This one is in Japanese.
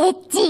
エッチ。